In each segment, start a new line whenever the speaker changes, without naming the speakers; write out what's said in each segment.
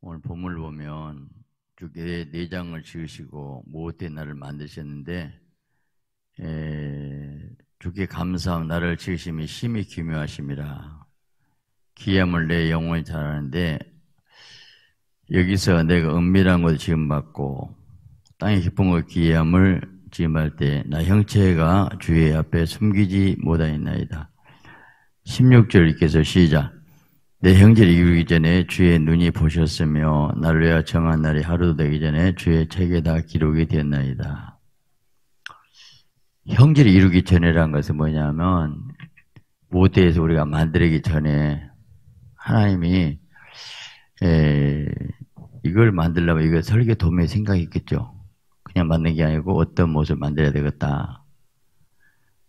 오늘 본문을 보면 주께 내장을 지으시고 무엇된 나를 만드셨는데 에, 주께 감사함 나를 지으심이 심히 기묘하심이라 기함을 내 영혼이 잘하는데 여기서 내가 은밀한 것을 지음받고 땅에 깊은 것 기함을 지음할 때 나 형체가 주의 앞에 숨기지 못하였나이다. 16절 읽겠서 시작. 내 형제를 이루기 전에 주의 눈이 보셨으며 위하 정한 날이 하루도 되기 전에 주의 책에 다 기록이 되었나이다. 형제를 이루기 전에란 것은 뭐냐면 모태에서 우리가 만들기 전에 하나님이 에, 이걸 만들려면 이거 설계 도매의 생각이 있겠죠. 그냥 만든 게 아니고 어떤 모습을 만들어야 되겠다.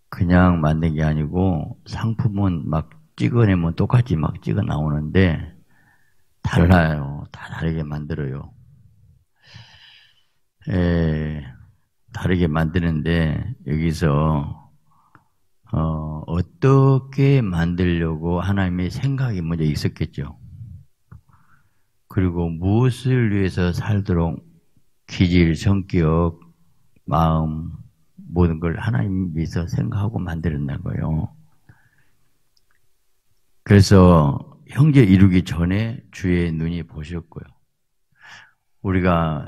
그냥 만든 게 아니고 상품은 막 찍어내면 똑같이 막 찍어 나오는데 달라요. 다 다르게 만들어요. 에, 다르게 만드는데 여기서 어, 어떻게 만들려고 하나님의 생각이 먼저 있었겠죠. 그리고 무엇을 위해서 살도록 기질, 성격, 마음 모든 걸 하나님 위해서 생각하고 만들었나 거예요. 그래서 형제 이루기 전에 주의 눈이 보셨고요. 우리가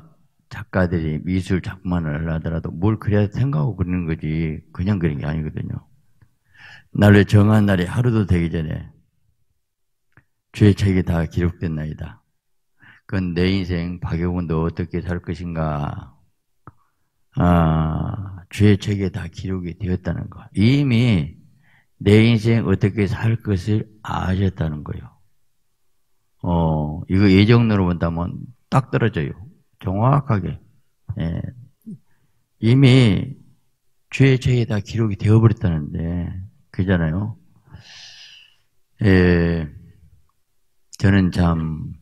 작가들이 미술 작품만을 하더라도 뭘 그래야 생각하고 그리는 거지 그냥 그리는 게 아니거든요. 나를 정한 날이 하루도 되기 전에 주의 책이 다 기록됐나이다. 그건 내 인생 박영훈도 어떻게 살 것인가 아, 주의 책에 다 기록이 되었다는 거. 이미 내 인생 어떻게 살 것을 아셨다는 거예요. 어, 이거 예정으로 본다면 딱 떨어져요. 정확하게. 예. 이미 죄의 죄에 다 기록이 되어버렸다는데, 그잖아요. 예, 저는 참,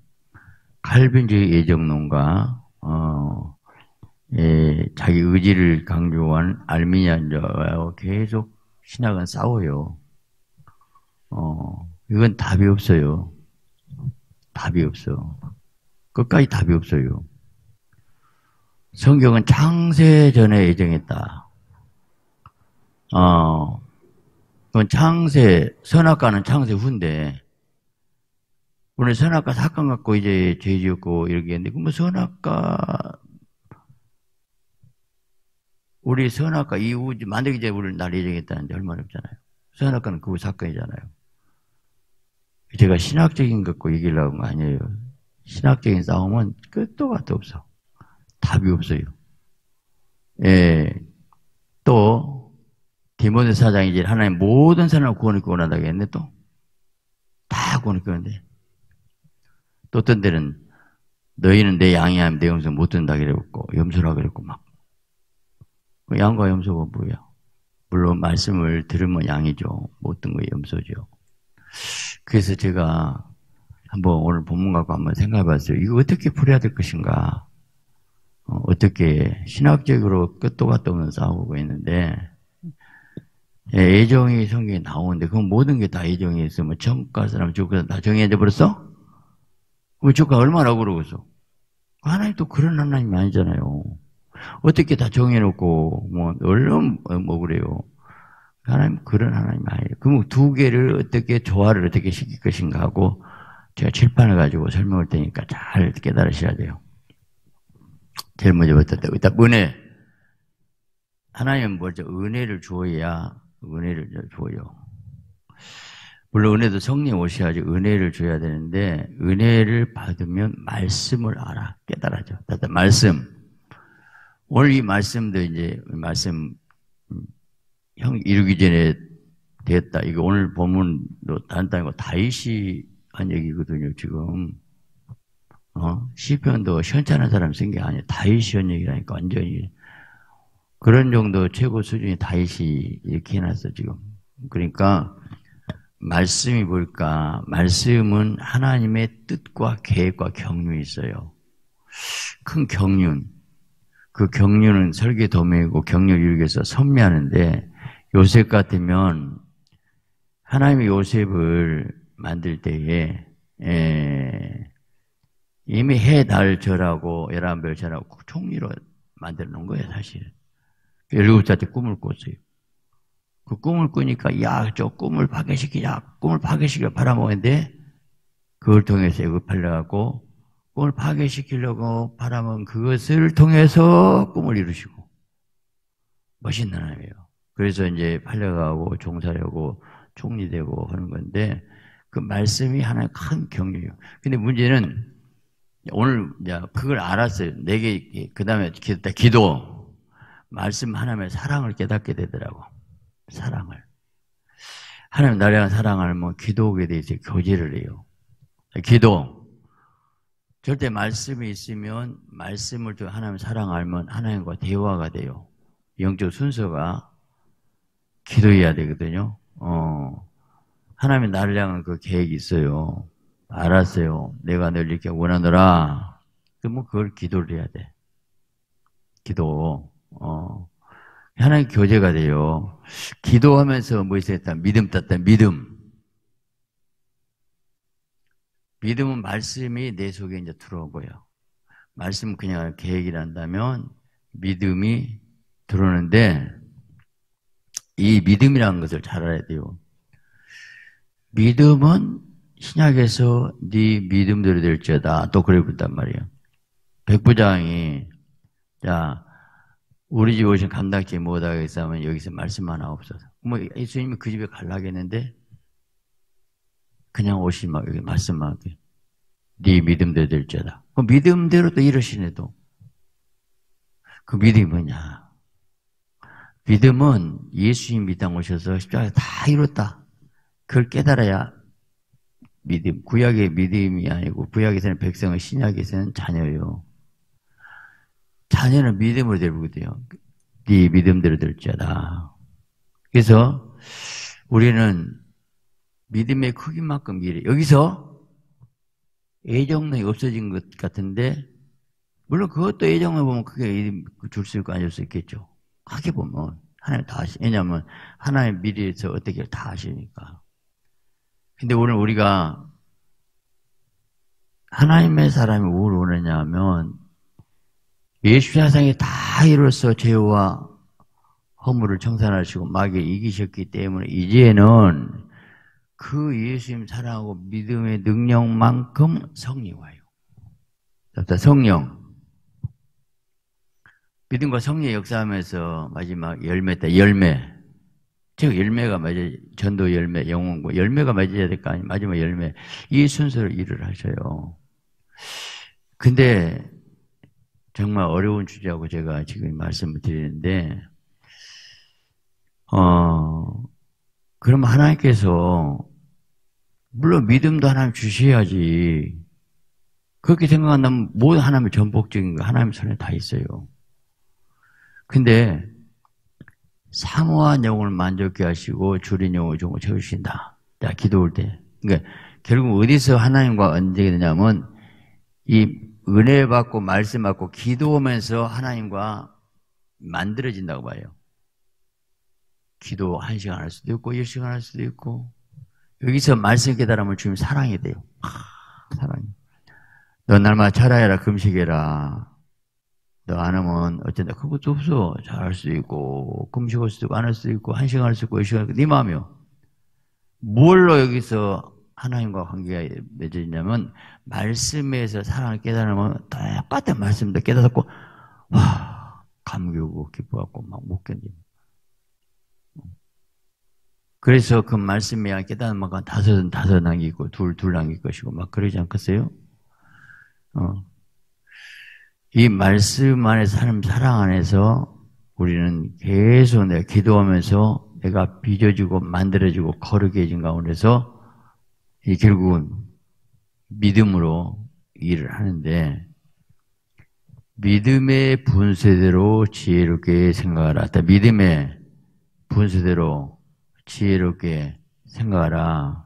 칼빈주의 예정론과, 어, 예, 자기 의지를 강조한 알미니안자와 계속 신학은 싸워요. 어, 이건 답이 없어요. 답이 없어. 끝까지 답이 없어요. 성경은 창세 전에 예정했다. 어, 그건 창세, 선악과는 창세 후인데, 오늘 선악과 사건 갖고 이제 죄 지었고 이렇게 했는데, 그뭐 선악과 우리 선악과 이후 만들기 전에 우리를 날 예정했다는데 얼마나 없잖아요. 선악과는 그 사건이잖아요. 제가 신학적인 것고 얘기하려고 한 거 아니에요. 신학적인 싸움은 끝도 같도 없어. 답이 없어요. 예. 또, 디모데 사장이 이제 하나님 모든 사람을 구원을 원한다고 했는데 또, 다 구원을 구원한대. 또 어떤 데는 너희는 내 양이 하면 내 염소 못 든다 그랬고, 염소라 그랬고, 막. 그 양과 염소가 뭐야? 물론 말씀을 들으면 양이죠. 못 든 거 염소죠. 그래서 제가 한번 오늘 본문 갖고 한번 생각해 봤어요. 이거 어떻게 풀어야 될 것인가? 어, 떻게 신학적으로 끝도 갔다 없는 싸우고 있는데 예, 애정이 성경에 나오는데 그 모든 게 다 애정이 있으면 정가 사람 죽고 다 정해져 버렸어? 그럼 주가 얼마나 그러고서 하나님 또 그런 하나님이 아니잖아요. 어떻게 다 정해놓고, 뭐, 얼른, 뭐, 그래요. 하나님, 그런 하나님 아니에요. 그럼 두 개를 어떻게, 조화를 어떻게 시킬 것인가 하고, 제가 칠판을 가지고 설명할 테니까 잘 깨달으셔야 돼요. 제일 먼저 어떻다. 일단, 은혜. 하나님은 먼저 은혜를 주어야, 은혜를 주어요. 물론 은혜도 성령 오셔야지 은혜를 줘야 되는데, 은혜를 받으면 말씀을 알아. 깨달아져. 말씀. 오늘 이 말씀도 이제 말씀 형 이루기 전에 됐다. 이거 오늘 본문도 단단히고 다윗이 한 얘기거든요. 지금 어? 시편도 현찬한 사람 쓴게 아니에요. 다윗이 한 얘기라니까 완전히 그런 정도 최고 수준의 다윗이 이렇게 해놨어 지금. 그러니까 말씀이 뭘까? 말씀은 하나님의 뜻과 계획과 경륜이 있어요. 큰 경륜. 그 경륜은 설계 도매이고 경륜 위해서 선미하는데 요셉 같으면 하나님이 요셉을 만들 때에 에, 이미 해, 달, 절하고 열한별 절하고 총리로 만들어 놓은 거예요, 사실. 일곱 살때 꿈을 꿨어요. 그 꿈을 꾸니까, 야, 저 꿈을 파괴시키자. 꿈을 파괴시키려 바라먹는데, 그걸 통해서 이거 팔려갖고, 꿈을 파괴시키려고 바라먹은 그것을 통해서 꿈을 이루시고, 멋있는 하나님이에요. 그래서 이제 팔려가고, 종사하고, 총리되고 하는 건데, 그 말씀이 하나의 큰 경륜이에요. 근데 문제는, 오늘 그걸 알았어요. 내게 그 다음에 기도 말씀 하나님의 사랑을 깨닫게 되더라고. 사랑을 하나님 나를 향한 사랑을 뭐 기도하게 돼 있어요. 교제를 해요. 기도 절대 말씀이 있으면 말씀을 통 하나님 사랑 알면 하나님과 대화가 돼요. 영적 순서가 기도해야 되거든요. 어 하나님이 나를 향한 그 계획이 있어요. 알았어요. 내가 널 이렇게 원하노라. 그러면 그걸 기도를 해야 돼. 기도. 어. 하나님 교제가 돼요. 기도하면서 뭐 있었다? 믿음 땄다. 믿음. 믿음은 말씀이 내 속에 이제 들어오고요. 말씀 그냥 계획이란다면 믿음이 들어오는데 이 믿음이라는 것을 잘 알아야 돼요. 믿음은 신약에서 네 믿음대로 될지어다. 또 그래 본단 말이에요. 백부장이 자 우리 집 오신 감당지 못하겠으면 여기서 말씀 하나 없어서 뭐 예수님이 그 집에 갈라겠는데 그냥 오시 막 여기 말씀만 하게 네 믿음대로 될지어다. 그 믿음대로 또 이러시네도 그 믿음이 뭐냐? 믿음은 예수님 믿당 오셔서 십자가에 다 이뤘다. 그걸 깨달아야 믿음, 구약의 믿음이 아니고 구약에서는 백성의 신약에서는 자녀요. 자녀는 믿음으로 되거든요. 네 믿음대로 될지어다. 그래서 우리는 믿음의 크기만큼 미래. 여기서 애정이 없어진 것 같은데 물론 그것도 애정을 보면 크게 줄 수 있고 아닐 수 있겠죠. 크게 보면 하나님 다 아시. 왜냐하면 하나의 미래에서 어떻게 다 아시니까. 근데 오늘 우리가 하나님의 사람이 뭘 원하냐 하면 예수 사상이 다 이로써 죄와 허물을 청산하시고 마귀에 이기셨기 때문에 이제는 그 예수님 사랑하고 믿음의 능력만큼 성령 와요. 성령. 믿음과 성령 역사하면서 마지막 열매다 열매. 즉 열매가 맞아 전도 열매, 영혼과 열매가 맞아야 될 거 아니에요. 마지막 열매. 이 순서를 일을 하셔요. 근데 정말 어려운 주제하고 제가 지금 말씀을 드리는데 어 그럼 하나님께서 물론 믿음도 하나님 주셔야지 그렇게 생각한다면 모든 하나님의 전복적인 거 하나님 손에 다 있어요. 근데 사모한 영혼을 만족케 하시고 줄인 영혼을 종을 채우신다. 자, 기도할 때. 그러니까 결국 어디서 하나님과 언제게 되냐면 이 은혜 받고 말씀 받고 기도하면서 하나님과 만들어진다고 봐요. 기도 한 시간 할 수도 있고, 열 시간 할 수도 있고, 여기서 말씀 깨달으면 주님 사랑이 돼요. 아, 사랑이. 너 날마다 차라해라, 금식해라. 너 안 하면 어쩐다. 그것도 없어. 잘할 수도 있고, 금식할 수도 있고, 안 할 수도 있고, 한 시간 할 수도 있고, 열 시간 네 마음이요. 뭘로 여기서 하나님과 관계가 맺어지냐면, 말씀에서 사랑을 깨달으면 똑같은 말씀도 깨닫고, 와, 감격하고 기뻐갖고 막 못 견딥니다. 그래서 그 말씀에 깨달은 만큼 다섯은 다섯 남기고, 둘, 둘 남길 것이고, 막 그러지 않겠어요? 어. 이 말씀 안에서 하나님 사랑 안에서 우리는 계속 내가 기도하면서 내가 빚어지고 만들어지고 거룩해 진 가운데서 이 결국은 믿음으로 일을 하는데 믿음의 분세대로 지혜롭게 생각하라. 믿음의 분세대로 지혜롭게 생각하라.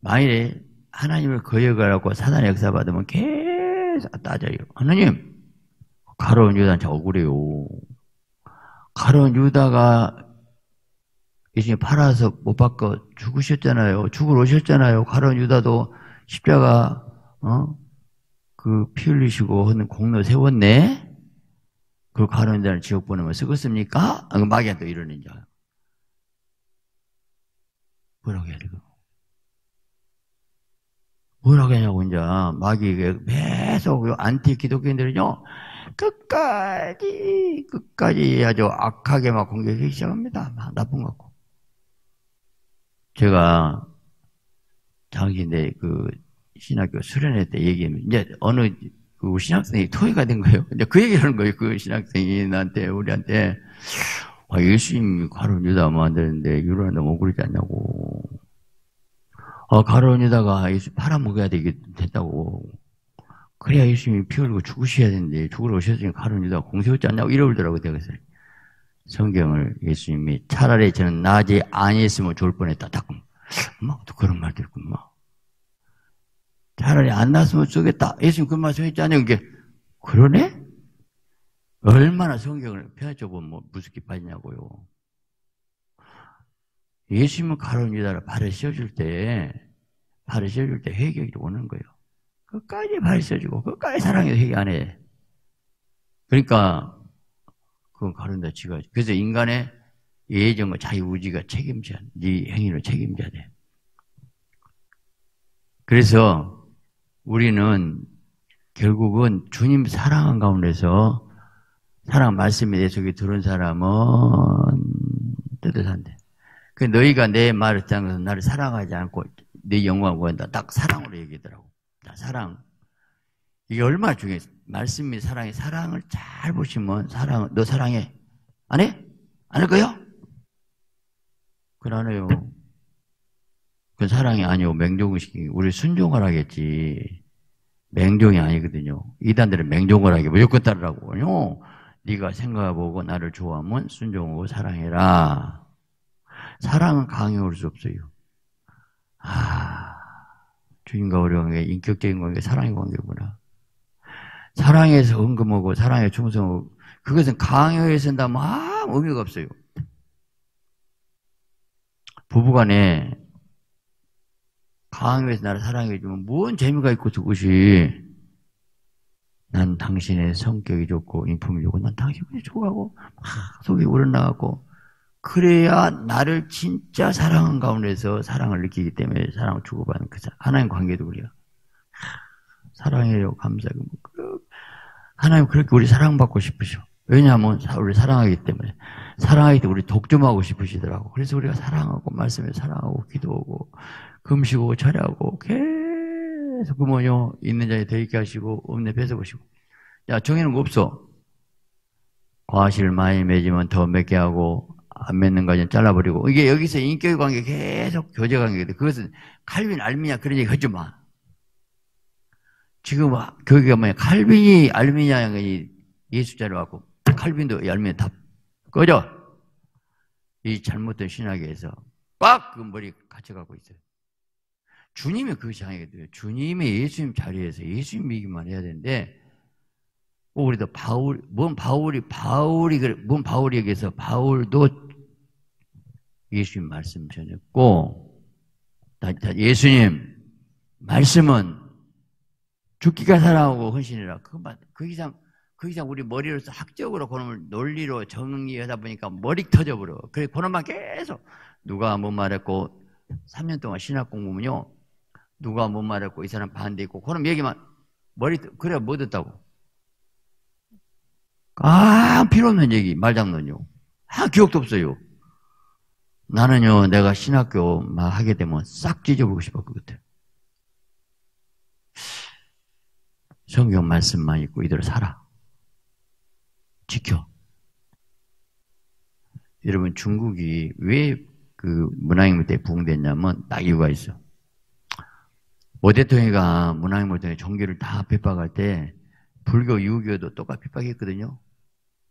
만일에 하나님을 거역하라고 사단의 역사 받으면 계속 따져요. 하나님, 가로운 유다는 억울해요. 가로운 유다가 예수님 팔아서 못 바꿔 죽으셨잖아요. 죽으러 오셨잖아요. 가로운 유다도 십자가, 어? 그 피 흘리시고 하는 공로 세웠네? 그걸 가는 자를 지옥 보내면 쓰겠습니까? 아, 마귀가 또 이러는 줄. 뭐라고 해야 되고. 뭐라고 하냐고, 이제. 마귀가 계속 안티 기독교인들은요, 끝까지, 끝까지 아주 악하게 막 공격하기 시작합니다. 막 나쁜 것 같고. 제가 당시에 그 신학교 수련회 때 얘기하면, 이제 어느 그 신학생이 토해가 된 거예요. 이제 그 얘기를 하는 거예요. 그 신학생이 나한테, 우리한테. 아, 예수님이 가론 유다 하면 안 되는데, 유로한테 못 그러지 않냐고. 아, 가론 유다가 예수 팔아먹어야 되게 됐다고. 그래야 예수님이 피 흘리고 죽으셔야 되는데, 죽으러 오셨으니 가론 유다가 공세웠지 않냐고 이러더라고요. 그래서 성경을 예수님이 차라리 저는 낮에 아니했으면 좋을 뻔했다. 딱, 막또 그런 말도 있고, 막. 차라리 안 났으면 좋겠다. 예수님 그 말씀 했지 않냐고. 이게, 그러네? 얼마나 성경을 펴줘보면 뭐 무섭게 빠지냐고요. 예수님은 가론 유다를 발을 씌워줄 때, 발을 씌워줄 때 회개가 오는 거예요. 끝까지 발을 씌워주고, 끝까지 사랑해도 회개 안 해. 그러니까, 그건 가론 유다 지가, 그래서 인간의 예정과 자유의지가 책임져야, 네 행위를 책임져야 돼. 그래서 우리는 결국은 주님 사랑한 가운데서 사랑 말씀이 내 속에 들어온 사람은 뜨뜻한데. 그 너희가 내 말을 듣는 서 나를 사랑하지 않고 내 영광을 구한다. 딱 사랑으로 얘기하더라고. 딱 사랑. 이게 얼마나 중요해. 말씀이 사랑해. 사랑을 잘 보시면 사랑, 너 사랑해. 안 해? 안 할 거요? 해요. 그 사랑이 아니고 맹종의식이 우리 순종을 하겠지. 맹종이 아니거든요. 이단들은 맹종을 하게 무조건 따르라고요. 네가 생각해보고 나를 좋아하면 순종하고 사랑해라. 사랑은 강요할 수 없어요. 아, 주인과 우리 관계, 인격적인 관계, 사랑의 관계구나. 사랑에서 은금하고 사랑에 충성하고 그것은 강요해서 한다면 아무 의미가 없어요. 부부간에 강요해서 나를 사랑해주면 뭔 재미가 있고 그것이 난 당신의 성격이 좋고 인품이 좋고 난 당신이 좋아하고 막 속이 우러나가고 그래야 나를 진짜 사랑한 가운데서 사랑을 느끼기 때문에 사랑을 주고받는 그 하나님 관계도 우리가 사랑해요 감사하고 뭐 하나님 그렇게 우리 사랑받고 싶으셔. 왜냐하면 우리 사랑하기 때문에. 사랑하기 때문에 우리 독점하고 싶으시더라고. 그래서 우리가 사랑하고 말씀에 사랑하고 기도하고 금식하고 절하고 계속 그 뭐요 있는 자에 더 있게 하시고 데 뺏어보시고. 야 정해놓은 거 없어? 과실을 많이 맺으면 더 맺게 하고 안 맺는 거는 잘라버리고. 이게 여기서 인격 관계 계속 교제 관계거든 그것은 칼빈 알미냐 그런 얘기 하지 마. 지금 교회가 뭐냐. 칼빈이 알미냐 예수자를 갖고 칼빈도 알미냐 다 꺼져. 이 잘못된 신학에서 꽉그 머리 갇혀가고 있어요 주님이 그것이 아니거든요. 주님의 예수님 자리에서 예수님 믿기만 해야 되는데, 우리도 바울, 뭔 바울이, 바울이, 뭔 바울이 여기서 바울도 예수님 말씀 전했고, 예수님 말씀은 죽기가 사랑하고 헌신이라. 그것만, 그 이상, 그 이상 우리 머리로서 학적으로 그놈을 논리로 정리하다 보니까 머리 터져버려. 그래, 그놈만 계속 누가 뭐 말했고, 3년 동안 신학 공부면요. 누가 못 말했고 이 사람 반대했고 그럼 얘기만 머리 그래 뭐 듣다고. 아 필요 없는 얘기 말장난요. 아 기억도 없어요. 나는요 내가 신학교 막 하게 되면 싹 찢어보고 싶어 그것들 성경 말씀만 읽고 이대로 살아. 지켜. 여러분 중국이 왜 그 문화혁명 때 부흥됐냐면 딱 이유가 있어 모 대통령이가 문화혁명 때 종교를 다 핍박할 때 불교, 유교도 똑같이 핍박했거든요.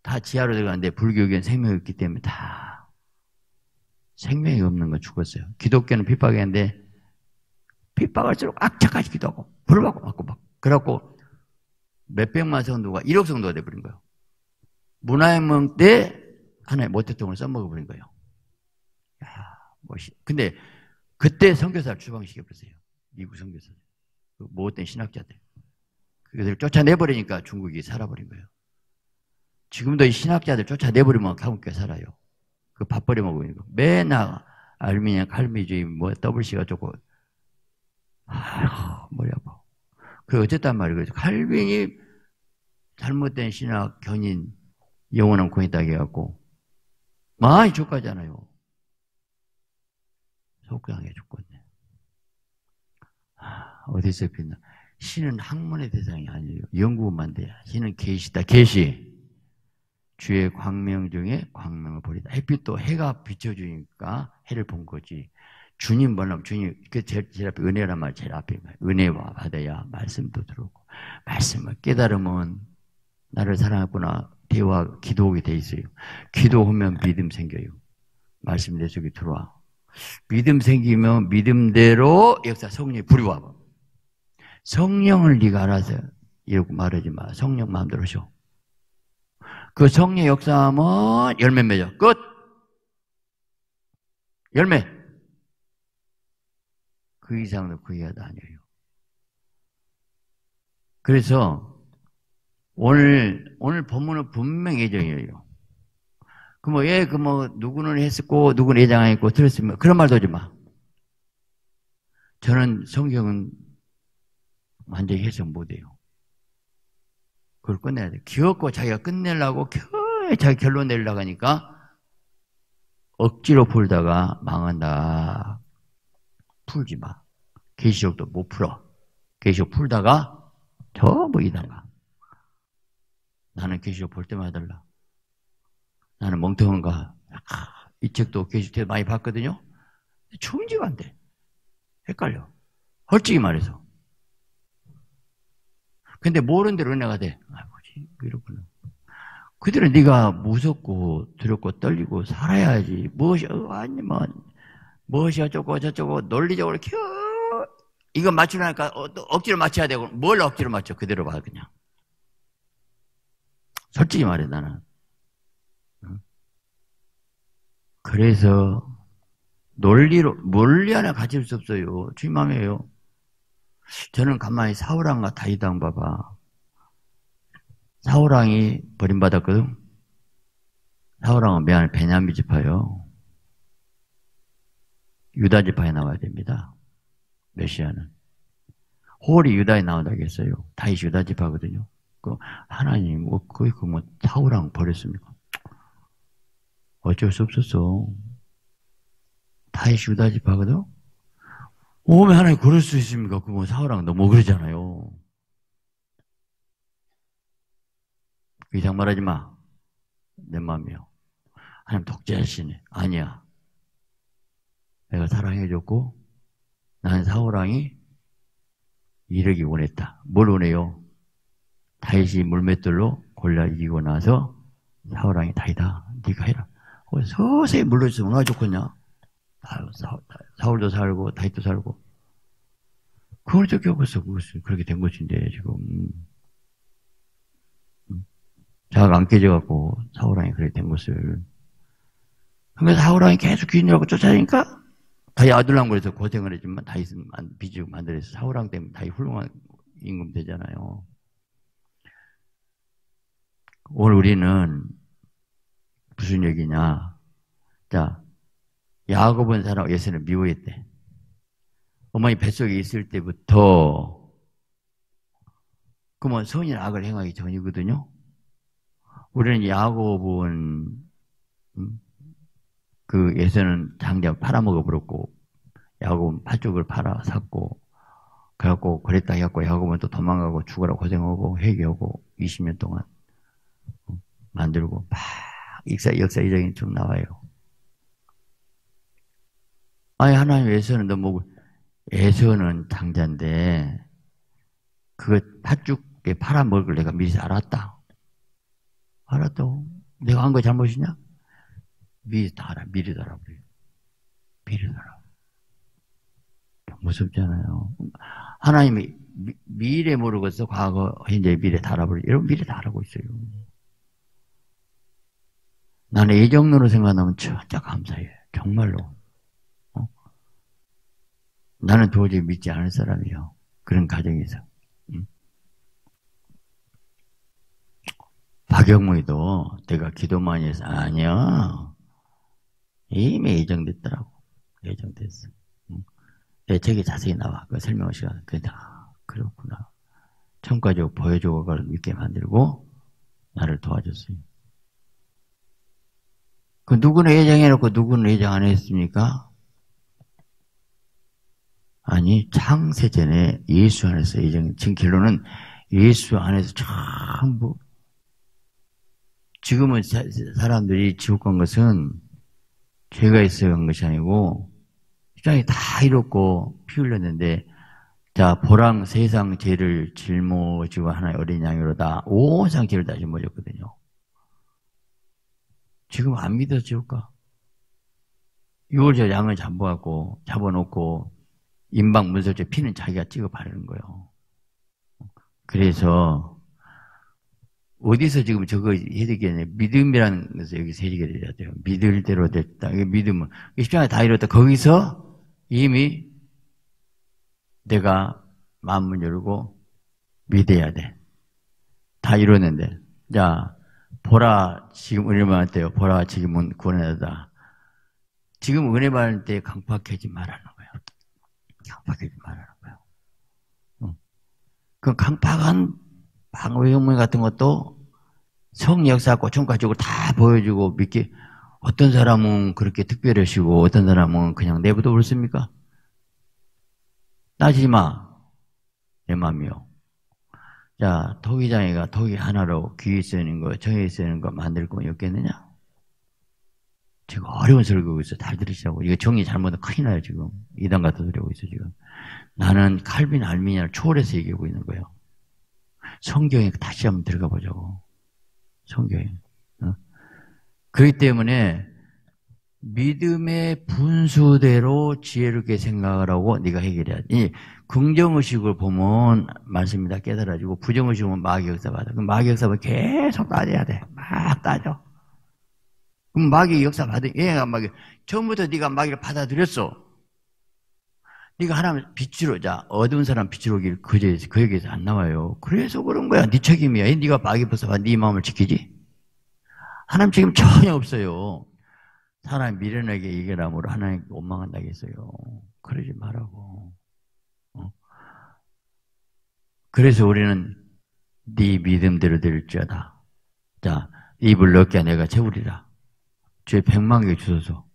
다 지하로 들어갔는데 불교, 유교는 생명이 없기 때문에 다 생명이 없는 건 죽었어요. 기독교는 핍박했는데 핍박할수록 악착같이 기도하고 불을 받고 받고 받고 그래갖고 몇백만 성도가 1억 성도가 돼버린 거예요. 문화혁명 때 하나의 모 대통령을 써먹어버린 거예요. 야, 멋이. 근데 그때 선교사를 추방시켜버렸어요. 미국 선교사. 그 못된 신학자들. 그들을 쫓아내버리니까 중국이 살아버린 거예요. 지금도 이 신학자들 쫓아내버리면 한국교회 살아요. 그 밥벌이 먹고 있는 거. 맨날 알미니아 칼미주의 뭐 WC가 좋고 아휴 머리 아파. 그 어쨌단 말이에요. 칼빈이 잘못된 신학 견인 영원한 딱 해갖고 많이 족가잖아요. 속상해 죽겠네. 아, 어디서 빛나? 신은 학문의 대상이 아니에요. 연구만 돼야. 신은 계시다. 계시. 주의 광명 중에 광명을 보리다. 햇빛도 해가 비춰주니까 해를 본 거지. 주님 뭐냐면 주님 그 제일, 제일 앞에 은혜란 말 제일 앞에 은혜와 받아야 말씀도 들어오고 말씀을 깨달으면 나를 사랑했구나 대화 기도하게 돼 있어요. 기도하면 믿음 생겨요. 말씀 내 속에 들어와. 믿음 생기면 믿음대로 역사 성령이 불이와 성령을 네가 알아서 이러고 말하지 마. 성령 마음대로 하셔. 그 성령 역사하면 열매 맺어. 끝. 열매. 그 이상도 그 이하도 아니에요. 그래서 오늘 오늘 본문은 분명 예정이에요. 그 뭐, 예, 그 뭐, 누구는 했었고, 누구는 예장했고, 들었으면, 그런 말도 하지 마. 저는 성경은 완전히 해석 못해요. 그걸 끝내야 돼. 귀엽고 자기가 끝내려고, 자기 결론 내려고 하니까, 억지로 풀다가 망한다. 풀지 마. 계시록도 못 풀어. 계시록 풀다가, 더 보이다가. 나는 계시록 볼 때마다 달라. 나는 멍텅한가. 아, 이 책도 게시태 많이 봤거든요. 충지가 안 돼. 헷갈려. 헐찍이 말해서. 근데 모르는 대로 은혜가 돼. 아, 뭐지? 이렇구나. 그들은 네가 무섭고 두렵고 떨리고 살아야지. 무엇이 아니면 무엇이 어쩌고 저쩌고 논리적으로 켜 이거 맞추려니까 어, 억지로 맞춰야 되고 뭘 억지로 맞춰 그대로 봐 그냥. 솔직히 말해 나는 그래서 논리로 논리 하나 가질 수 없어요. 주님 마음이에요. 저는 가만히 사우랑과 다이당 봐봐. 사우랑이 버림받았거든. 사우랑은 미안 베냐미 지파요. 유다 지파에 나와야 됩니다. 메시아는. 홀이 유다에 나온다겠어요. 다윗 유다 지파거든요. 그 하나님 뭐 거의 그뭐 사우랑 버렸습니까? 어쩔 수 없었어. 다윗 유다 지파거든? 오면 하나님 그럴 수 있습니까? 그거 사우랑 너무 그러잖아요. 그 이상 말하지 마. 내 마음이요. 하나님 독재하시네. 아니야. 내가 사랑해줬고, 난 사우랑이 이르기 원했다. 뭘 원해요? 다윗이 물맷돌로 골라 이기고 나서 사우랑이 다이다. 네가 해라. 서서히 물러져서 얼마나 좋겠냐. 사울도 살고 다윗도 살고 그걸 적용해서 그것은 그렇게 된 것인데 지금 음. 자가 안 깨져갖고 사울왕이 그렇게 된 것을 그러니까 사울왕이 계속 귀인이라고 쫓아다니까 다윗 아들랑 그래서 고생을 했지만 다윗은 빚지고 만들어서 사울왕 때문에 다윗 훌륭한 임금 되잖아요. 오늘 우리는 무슨 얘기냐? 자, 야곱은 사람 예수를 미워했대. 어머니 뱃속에 있을 때부터 그러면 선인 악을 행하기 전이거든요. 우리는 야곱은 음, 그 예수는 장자 팔아먹어 버렸고 야곱은 팥죽을 팔아 샀고 그래갖고 그랬다 해갖고 야곱은 또 도망가고 죽으라 고생하고 회개하고 20년 동안 만들고 막 역사, 역사적인 쭉 나와요. 아니, 하나님 에서는 너무, 에서는 장자인데, 그거 팥죽에 팔아먹을 내가 미리 알았다. 알았다고? 내가 한 거 잘못이냐? 미리 다 알아, 미리 다 알아버려. 미리 다 알아. 무섭잖아요. 하나님이 미, 래 모르겠어. 과거, 현재, 미래 다 알아버려. 여러분 미래 다 알고 있어요. 나는 이 정도로 생각하면 진짜 감사해요. 정말로. 어? 나는 도저히 믿지 않을 사람이에요. 그런 가정에서. 응? 박영무이도 내가 기도 많이 해서 아니야. 이미 예정됐더라고. 예정됐어. 응. 내 책에 자세히 나와. 그 설명을 시간. 근데 아, 그렇구나. 처음까지 보여주고 그걸 믿게 만들고 나를 도와줬어요. 그 누구는 예정해놓고 누구는 예정 안 했습니까? 아니 창세 전에 예수 안에서 예정. 지금 결론은 예수 안에서 전부 지금은 사 람들이 지옥 간 것은 죄가 있어야 간 것이 아니고 시장이 다 이렇고 피 흘렸는데 자 보랑 세상 죄를 짊어지고 하나의 어린 양으로다 온상 죄를 다 짊어졌거든요. 지금 안 믿어 지옥 가. 이걸 저 양을 잡아갖고 잡아놓고 인방 문설제 피는 자기가 찍어 바르는 거예요. 그래서 어디서 지금 저거 해석이냐 믿음이라는 것을 여기서 해석이 돼야 돼요. 믿을 대로 됐다. 이게 믿음은 십자가에 다 이뤘다. 거기서 이미 내가 마음을 열고 믿어야 돼. 다 이뤘는데 자 보라 지금 은혜 받을 때요. 보라 지금은 구원하다. 지금 은혜 받을 때 강팍하지 말라는 거예요. 강팍하지 말라는 거예요. 응. 그 강팍한 방어용문 같은 것도 성 역사 고충 가지고 다 보여주고 믿기 어떤 사람은 그렇게 특별하시고 어떤 사람은 그냥 내부도 그렇습니까? 따지지 마. 내 맘이요. 자, 토기장애가 토기 하나로 귀에 쓰는 거, 정에 쓰는 거 만들 거면 없겠느냐? 지금 어려운 소리 하고 있어. 잘 들으시라고. 이거 정이 잘못하면 큰일 나요, 지금. 이단 같은 소리 하고 있어, 지금. 나는 칼빈 알미니아를 초월해서 얘기하고 있는 거예요. 성경에 다시 한번 들어가 보자고. 성경에. 어? 그렇기 때문에 믿음의 분수대로 지혜롭게 생각을 하고 네가 해결해야 돼. 긍정의식을 보면 말씀이 다 깨달아지고 부정의식은 마귀 역사 받아. 그럼 마귀 역사 받아 계속 따져야 돼. 막 따져. 그럼 마귀 역사 받은 얘가 마귀 처음부터 네가 마귀를 받아들였어. 네가 하나님 빛으로 자 어두운 사람 빛으로 오길 그제 그 얘기에서 안 나와요. 그래서 그런 거야. 네 책임이야. 네가 마귀 벗어봐. 네 마음을 지키지. 하나님 책임 전혀 없어요. 사람 미련하게 얘기하므로 하나님 원망한다겠어요. 그러지 말라고. 어? 그래서 우리는 네 믿음대로 될지어다. 자, 입을 넓게 내가 채우리라. 주의 백만 개 주소서.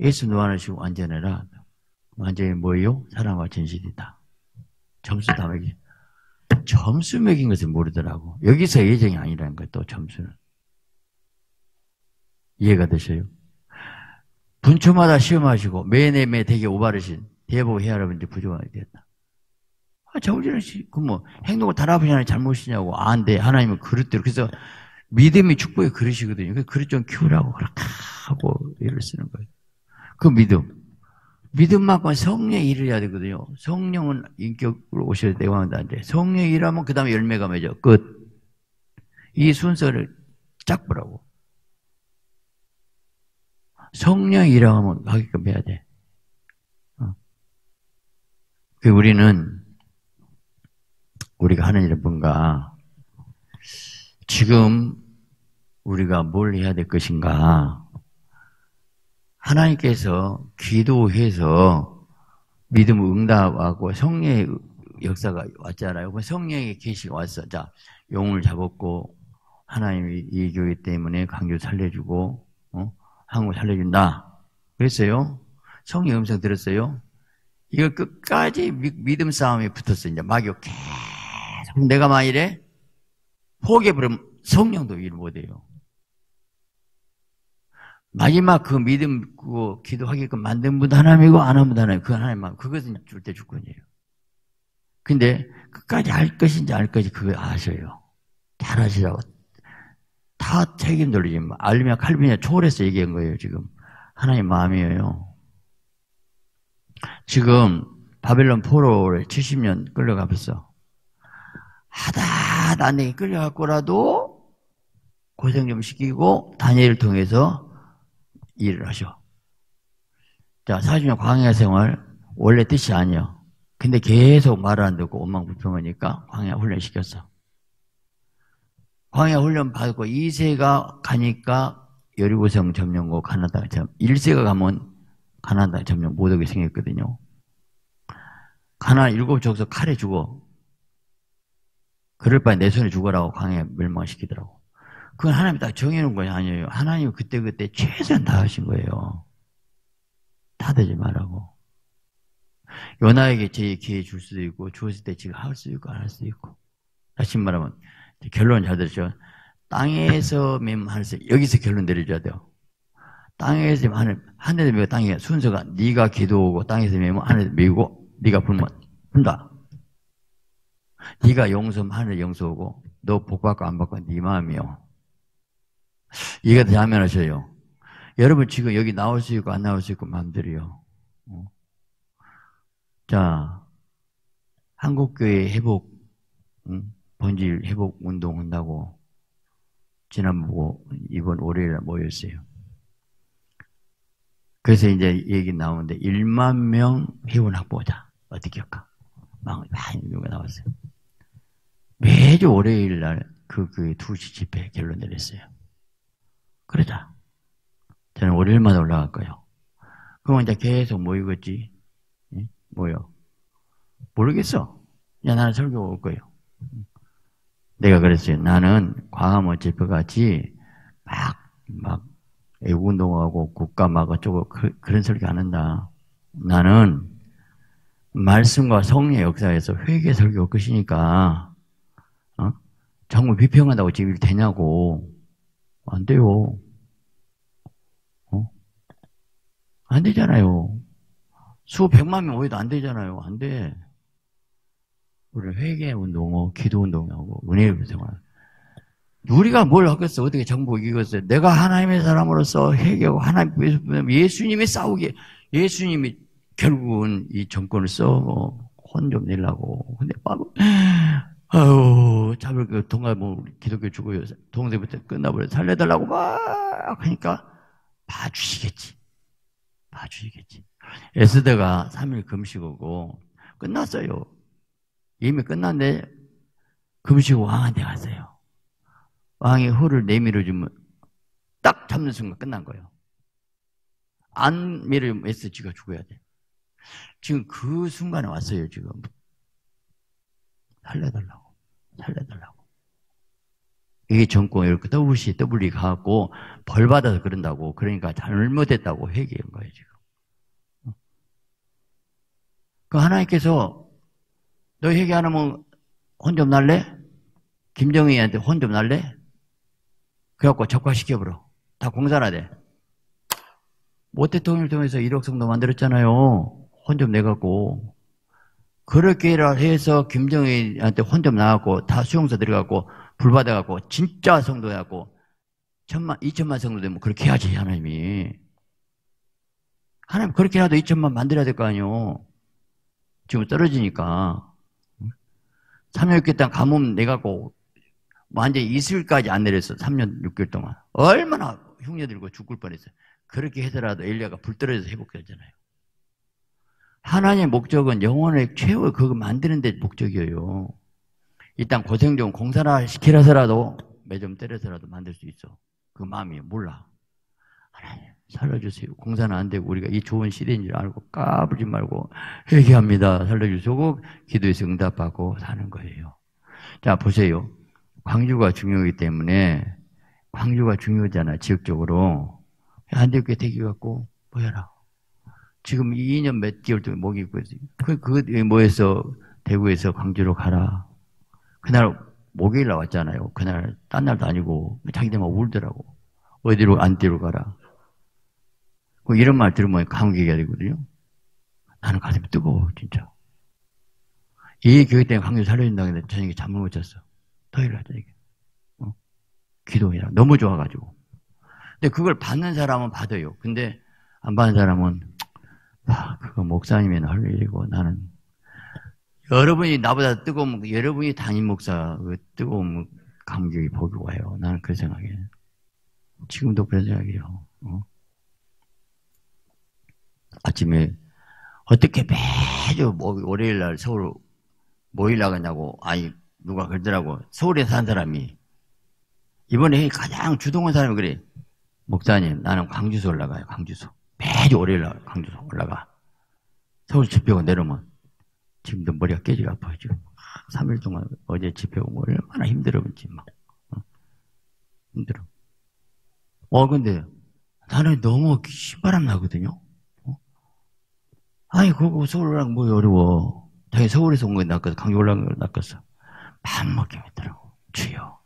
예수 노안하시고 완전해라. 완전히 뭐예요? 사랑과 진실이다. 점수 다 매기. 점수 매긴 것을 모르더라고. 여기서 예정이 아니라는 거예요, 또 점수는. 이해가 되셔요? 분초마다 시험하시고 매내 매 되게 오바르신 대보 해할아버지 부족하게 되었다. 아, 정진은 씨, 그뭐 행동을 달아보시는 잘못이냐고. 아, 안 돼. 하나님은 그릇대로. 그래서 믿음이 축복의 그릇이거든요. 그 그릇 좀 키우라고 하고 일을 쓰는 거예요. 그 믿음. 믿음만큼 성령의 일을 해야 되거든요. 성령은 인격으로 오셔야 되고 한다는데 성령의 일하면 그 다음에 열매가 맺어. 끝. 이 순서를 짝 보라고. 성령의 일하면 하게끔 해야 돼. 어. 그 우리는 우리가 하는 일은 뭔가 지금 우리가 뭘 해야 될 것인가 하나님께서 기도해서 믿음을 응답하고 성령의 역사가 왔잖아요. 그 성령의 계시가 왔어. 자, 용을 잡았고 하나님이 이 교회 때문에 강조 살려주고 어? 한국 살려준다. 그랬어요. 성령 음성 들었어요. 이거 끝까지 믿음 싸움에 붙었어. 이제 마귀가 계속 내가 만일에 포기해버리면 성령도 일 못해요. 마지막 그 믿음 그 기도하게끔 만든 분도 하나님이고 안 한 분도 하나님 그 하나님만 그것은 줄대 주권이에요. 근데 끝까지 알 것인지 알 것이 그걸 아셔요. 잘 아시라고 다 책임 돌리지 마. 알면 칼빈이 초월해서 얘기한 거예요 지금 하나님 마음이에요. 지금 바벨론 포로를 70년 끌려가면서 하다 내게 끌려갔고라도 고생 좀 시키고 다니엘을 통해서 일을 하셔. 자, 40년 광야 생활, 원래 뜻이 아니야. 근데 계속 말을 안 듣고 원망 불평하니까 광야 훈련시켰어. 광야 훈련 받고 2세가 가니까 여리고성 점령고 가나다 점 1세가 가면 가나다 점령 못 오게 생겼거든요. 가나 일곱 족속 칼에 죽어. 그럴 바에 내 손에 죽어라고 광야에 멸망시키더라고. 그건 하나님이 딱 정해놓은 거예요. 아니에요. 하나님은 그때그때 최선 다하신 거예요. 타되지 말라고. 요나에게 제 기회 줄 수도 있고, 주었을 때 지금 할 수도 있고, 안 할 수도 있고. 다시 말하면, 결론 잘 들으죠. 땅에서 맴할 수, 여기서 결론 내려줘야 돼요. 땅에서 하늘, 하늘에 매고 땅에 순서가 네가 기도하고 땅에서 매면 하늘에 매고 네가 불면 분다. 네가 용서하면 하늘에 용서하고 너 복받고 안 받고 네 마음이요. 이해가 되면 하셔요. 여러분 지금 여기 나올 수 있고 안 나올 수 있고 마음대로요. 어. 자, 한국교회 회복, 응? 본질 회복 운동 한다고 지난번 이번 월요일에 모였어요. 그래서 이제 얘기 나오는데 1만 명 회원 확보자. 어떻게 할까? 막 많이 누가 나왔어요. 매주 월요일 날 그, 그 2시 집회 결론 내렸어요. 그러자. 저는 월요일마다 올라갈 거예요. 그럼 이제 계속 모이겠지. 응? 모여. 모르겠어. 야, 나는 설교 올 거예요. 내가 그랬어요. 나는 광화문 집회 같이 막, 막, 애국운동하고 국가 막 어쩌고 그, 런 설교 안 한다. 나는 말씀과 성의 역사에서 회개 설교 끝이니까 어? 정부 비평한다고 지금 되냐고 안 돼요. 어? 안 되잖아요. 수백만 명 모여도 안 되잖아요. 안 돼. 우리 회개 운동하고 기도 운동하고 은혜 생활. 우리가 뭘 하겠어? 어떻게 정복 이겼어요? 내가 하나님의 사람으로서 회개하고 하나님 예수님이 싸우게 예수님이 결국은 이 정권을 써혼좀 내려고. 근데 바보 아유 잡을 그 동아 뭐 기독교 죽어요. 동생부터 끝나버려 살려달라고 막 하니까 봐주시겠지. 봐주시겠지. 에스더가 3일 금식하고 끝났어요. 이미 끝났는데 금식 왕한테 갔어요. 왕이 홀을 내밀어 주면 딱 잡는 순간 끝난 거예요. 안 밀어주면 에스 지가 죽어야 돼. 지금 그 순간에 왔어요, 지금. 살려달라고. 살려달라고. 이게 정권 이렇게 더블시 더블리 가고 벌 받아서 그런다고. 그러니까 잘못했다고 회개한 거예요, 지금. 그 하나님께서 너 회개 안 하면 혼 좀 날래? 김정희한테 혼 좀 날래? 그래갖고 적화시켜버려. 다 공사나 돼. 모 대통령을 통해서 1억 성도 만들었잖아요. 혼 좀 내갖고. 그렇게 해서 김정희한테 혼 좀 나갖고 다 수용소 들어가고 불 받아갖고 진짜 성도 해갖고 천만, 이천만 성도 되면 그렇게 해야지, 하나님이. 하나님 그렇게라도 이천만 만들어야 될 거 아니요. 지금 떨어지니까. 3년 6개월 동안 가뭄 내갖고 완전히 이슬까지 안 내렸어. 3년 6개월 동안. 얼마나 흉내 들고 죽을 뻔했어요. 그렇게 해서라도 엘리야가 불 떨어져서 회복되잖아요. 하나님의 목적은 영혼의 최후 그거 만드는 데 목적이에요. 일단 고생 좀 공사나 시키라서라도 매점 때려서라도 만들 수 있어. 그 마음이 몰라. 하나님 살려주세요. 공사는 안 되고 우리가 이 좋은 시대인 줄 알고 까불지 말고 회개합니다. 살려주시고 기도해서 응답받고 사는 거예요. 자 보세요. 광주가 중요하기 때문에 광주가 중요하잖아 지역적으로 한대교회 대기 갖고 보여라. 지금 2년 몇 개월 동안 목이 있고 그, 그 뭐에서 대구에서 광주로 가라. 그날 목요일 나왔잖아요. 그날 딴 날도 아니고 자기들만 울더라고. 어디로 안디로 가라. 그 이런 말 들으면 감격이 되거든요. 나는 가슴이 뜨거워 진짜. 이 교회 때문에 광주 살려준다고 했는데 저녁에 잠을 못 잤어. 토요일 날 저녁에. 어? 기도해라. 너무 좋아가지고. 근데 그걸 받는 사람은 받아요. 근데 안 받는 사람은 아, 그거 목사님이나 할 일이고 나는 여러분이 나보다 뜨거운 여러분이 담임 목사 그 뜨거운 감격이 보고 와요. 나는 그 생각에 지금도 그런 생각이에요. 어? 아침에 어떻게 매주 월요일 날 서울 모일 나가냐고 아니 누가 그러더라고 서울에 산 사람이 이번에 가장 주동한 사람이 그래. 목사님, 나는 광주서 올라가요, 광주서. 매주 월요일 날 광주서 올라가. 서울 집회가 내려오면 지금도 머리가 깨지가 아파요, 지금. 3일 동안 어제 집회 오고 얼마나 힘들었는지 막. 어? 힘들어. 어, 근데 나는 너무 신바람 나거든요. 어? 아니, 그거 서울 올라가면 뭐 어려워. 자기 서울에서 온 거에 낚아서 강주 올라간 걸 낚았어. 맘 먹게 했더라고. 주여.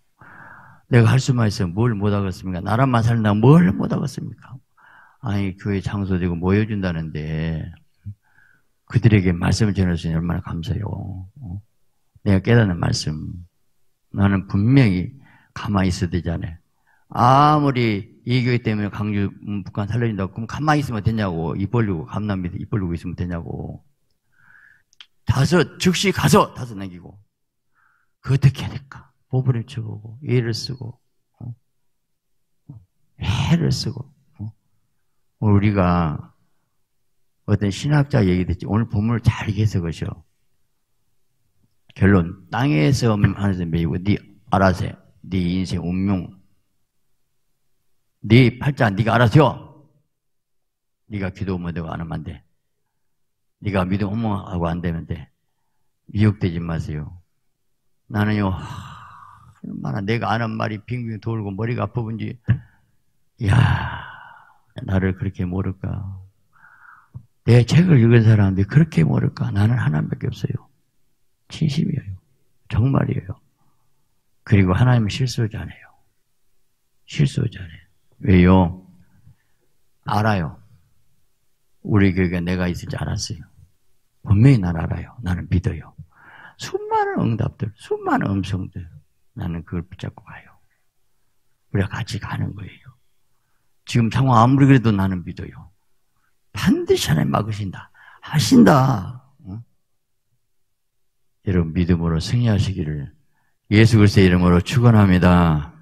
내가 할 수만 있으면 뭘 못하겠습니까? 나라만 살다 뭘 못하겠습니까? 아니, 교회 장소 되고 모여준다는데, 그들에게 말씀을 전할 수 있는 얼마나 감사해요. 어? 내가 깨닫는 말씀. 나는 분명히 가만히 있어야 되잖아요. 아무리 이 교회 때문에 강주, 음, 북한 살려진다고, 그럼 가만히 있으면 되냐고. 입 벌리고, 감남 밑에 입 벌리고 있으면 되냐고. 다섯, 즉시 가서 다섯 남기고. 그 어떻게 해야 될까? 보부를 쳐보고, 예를 쓰고, 어? 해를 쓰고, 어? 우리가 어떤 신학자 얘기 듣지, 오늘 본문을 잘 해석하셔. 결론, 땅에서 하늘에서 매이고, 네 알아서 해. 네 인생 운명. 네 팔자 네가 알아서 네가 기도 못하고 안 하면 안 돼. 네가 믿음 허무하고 안 되면 돼. 미혹되지 마세요. 나는요, 얼마나 내가 아는 말이 빙빙 돌고 머리가 아프은지, 야 나를 그렇게 모를까. 내 책을 읽은 사람들이 그렇게 모를까. 나는 하나님밖에 없어요. 진심이에요. 정말이에요. 그리고 하나님은 실수자네요. 실수자네. 왜요? 알아요. 우리 교회가 내가 있을지 알았어요. 분명히 날 알아요. 나는 믿어요. 수많은 응답들, 수많은 음성들. 나는 그걸 붙잡고 가요. 우리가 같이 가는 거예요. 지금 상황 아무리 그래도 나는 믿어요. 반드시 하나님 막으신다. 하신다. 응? 여러분 믿음으로 승리하시기를 예수 그리스도의 이름으로 축원합니다.